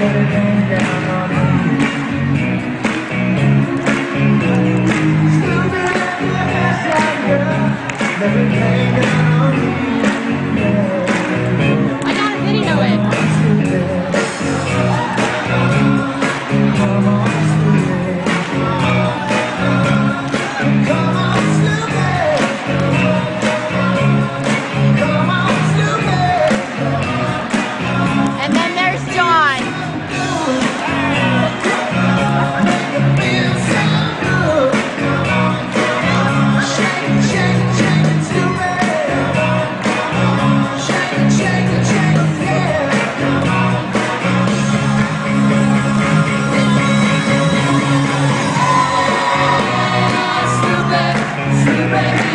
It go down. Thank you.